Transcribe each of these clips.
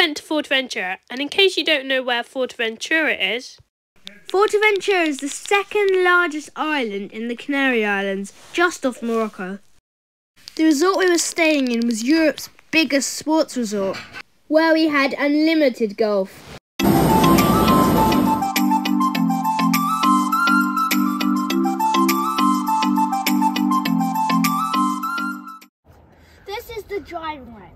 Fuerteventura, and in case you don't know where Fort Ventura is, Fuerteventura is the second largest island in the Canary Islands, just off Morocco. The resort we were staying in was Europe's biggest sports resort, where we had unlimited golf. This is the driving range.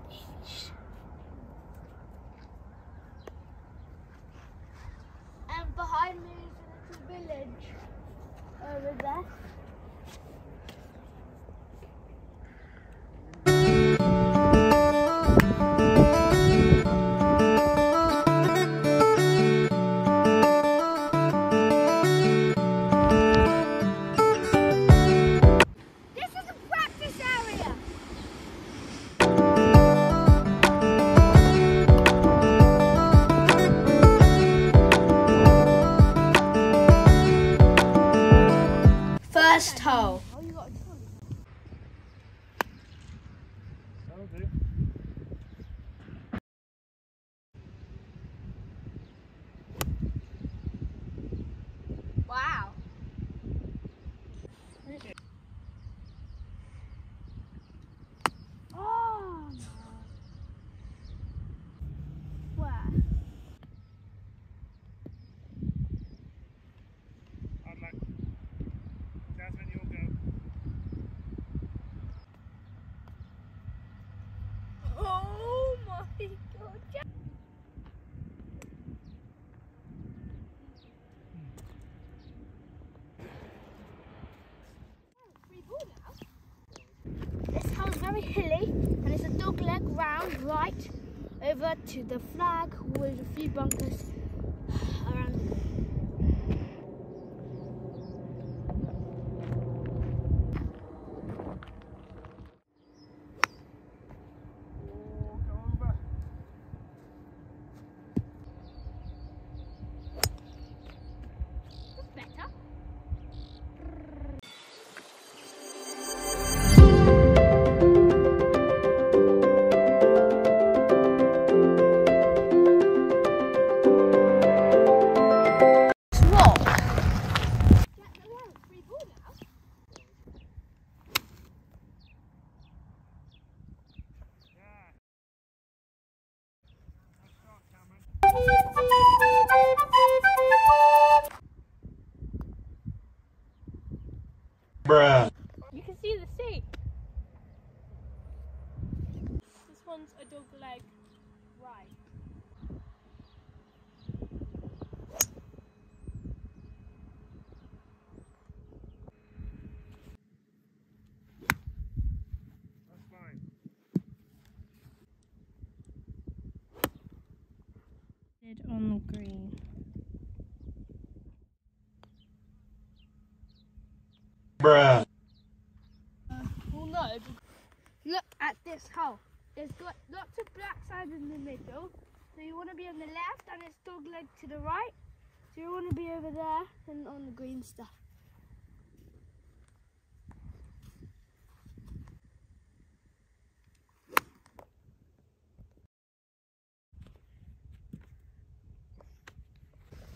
Over to the flag with a few bunkers one's a dog leg right. That's fine. On the green. Uh, well, no. Look at this hole. There's got lots of black sand in the middle. So you want to be on the left and it's dog leg to the right. So you want to be over there and on the green stuff.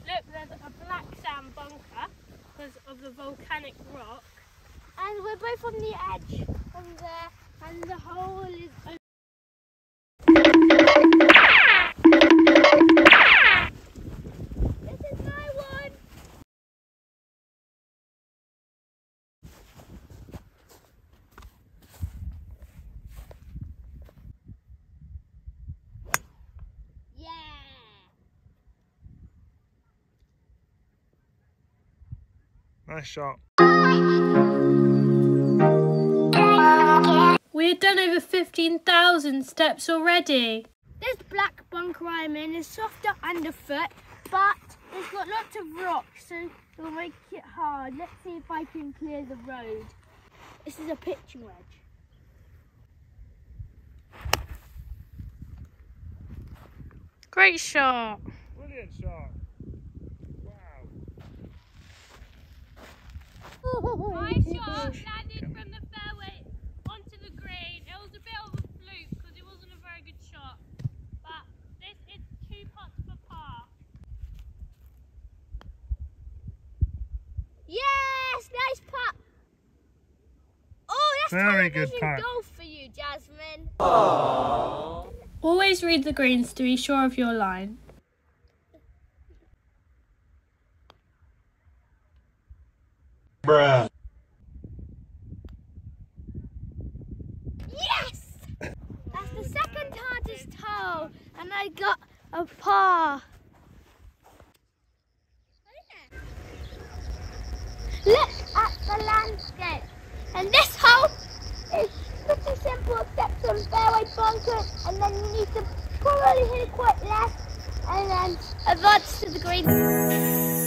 Look, there's a black sand bunker because of the volcanic rock. And we're both on the edge on there and the hole is open. Nice shot. We had done over 15,000 steps already. This black bunker I'm in is softer underfoot, but it's got lots of rocks, so it'll make it hard. Let's see if I can clear the road. This is a pitching wedge. Great shot. Brilliant shot. My shot landed from the fairway onto the green. It was a bit of a fluke because it wasn't a very good shot. But this is two for par. Yes, nice putt. Oh, that's golf for you, Jasmine. Aww. Always read the greens to be sure of your line. Bruh. Yes! That's the second hardest hole, and I got a par. Look at the landscape. And this hole is pretty simple except some fairway bunkers, and then you need to probably hit it quite left, and then advance to the green.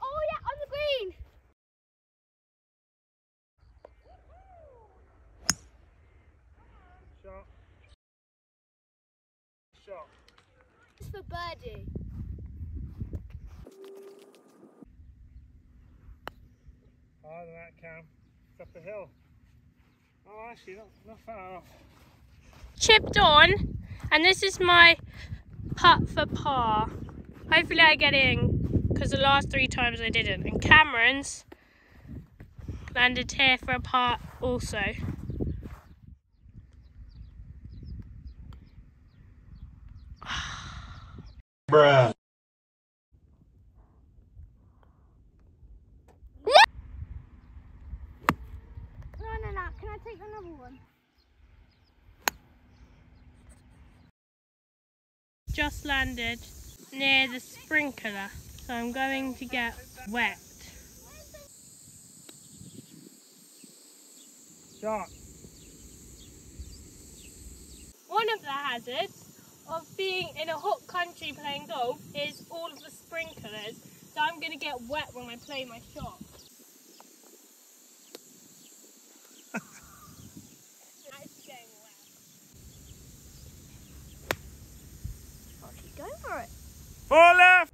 Oh yeah, on the green. Shot. Shot. It's for birdie. Harder than that, Cam. It's up the hill. Oh, actually, not, not far off. Chipped on, and this is my putt for par. Hopefully I get in, because the last three times I didn't. And Cameron's landed here for a part also. Bruh. No, no, no. Can I take another one? Just landed near the sprinkler, so I'm going to get wet. Shot. One of the hazards of being in a hot country playing golf is all of the sprinklers, so I'm going to get wet when I play my shot. It's getting wet. Oh, she's going for it. Four left.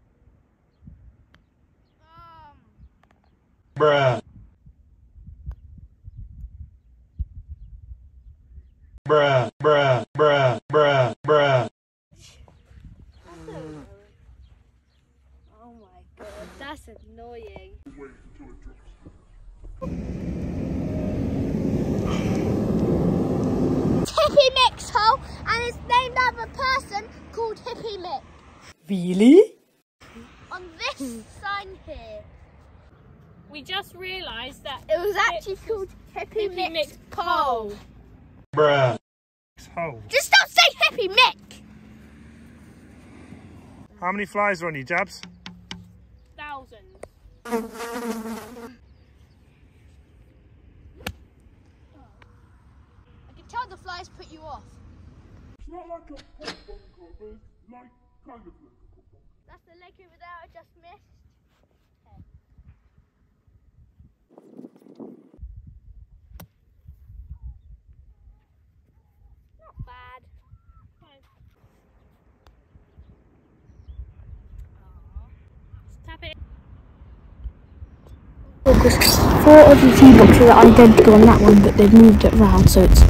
Um, Bruh. Bruh, bruh, bruh, bruh, bruh. oh my god, that's annoying. Hippie Mix hole, and it's named after a person called Hippie Mick. Really? On this sign here, We just realised that it was actually called Hippie, Hippie Mix Mick Pole. Bruh. Next hole. Just stop saying Hippie Mick. How many flies are on you, Jabs? thousands. I can tell the flies put you off. It's not like a pot bunker, it's like kind of like a pot bunker. That's the lake over there I just missed. Not bad. Tap it. Because four of the tee boxes are identical on that one, but they've moved it around, so it's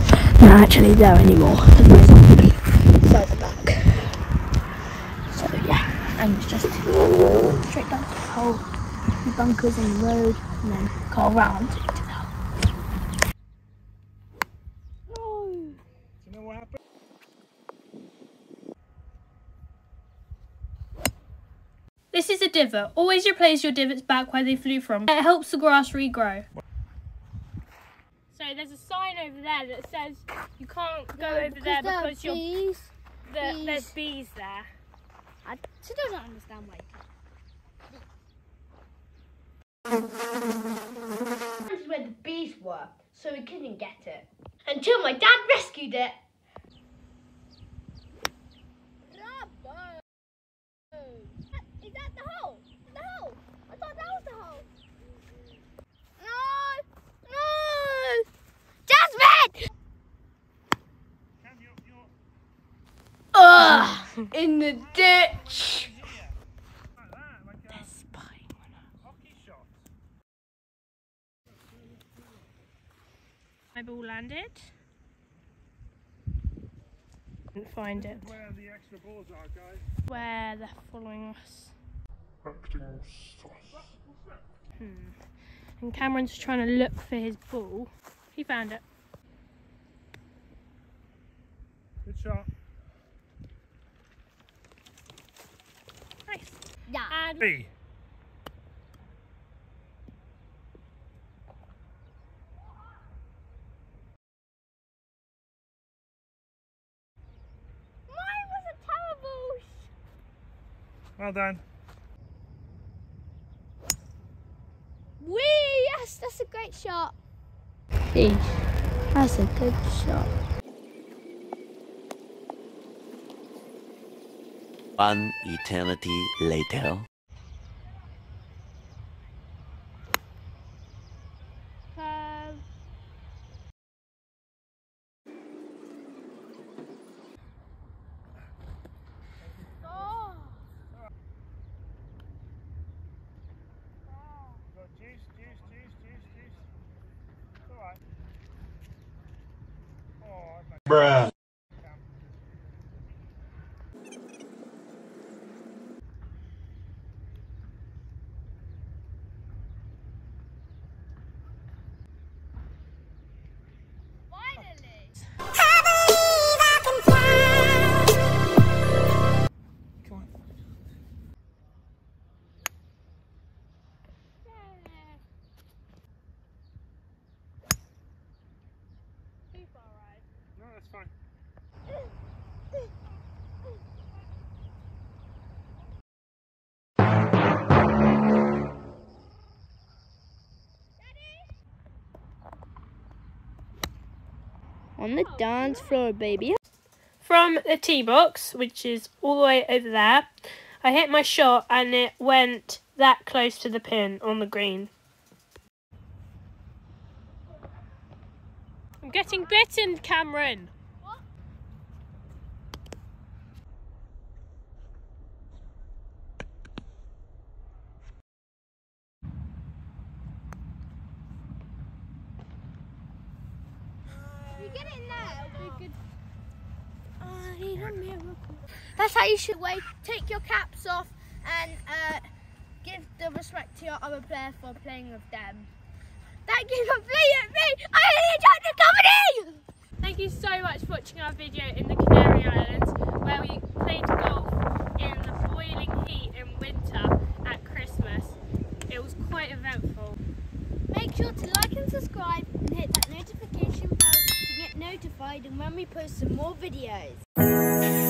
not actually there anymore. Further back. So yeah, and it's just straight down to the hole, the bunkers in the road, and then go around into the hole. Do you know what happened? This is a divot. Always replace your divots back where they flew from. It helps the grass regrow. So there's a sign over there that says you can't go over there because you're, the, there's bees. bees there. I still don't understand why. This is where the bees were, so we couldn't get it. Until my dad rescued it. Is that? The hole? I thought that was the hole. No! No! Jasmine! Cam, you're, you're Ugh! In the ditch! like that, like a Spying on us. My ball landed. Couldn't find it. Where the extra balls are, guys. Where they're following us. Acting sus. Hmm. And Cameron's trying to look for his ball. He found it. Good shot. Nice. Yeah. And B. Mine was a terrible. Well done. Wee! Yes, that's a great shot. That's a good shot. One eternity later. On the dance floor, baby. from the tee box, which is all the way over there, I hit my shot and it went that close to the pin on the green. I'm getting bitten, Cameron. You get it now. We could. I need a miracle. That's how you should wait. Take your caps off and uh, give the respect to your other player for playing with them. Thank you for playing with me. I really enjoyed the company. Thank you so much for watching our video in the Canary Islands where we played golf in the boiling heat in winter at Christmas. It was quite eventful. Make sure to like and subscribe and hit that notification bell notified and when we post some more videos.